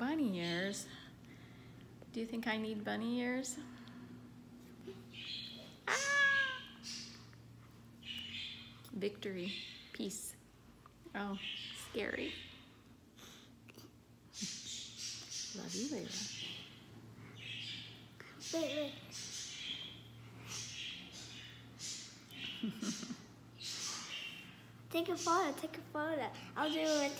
bunny ears. Do you think I need bunny ears? Ah! Victory. Peace. Oh, scary. Love you, Layla. Take a photo, take a photo. I'll do it.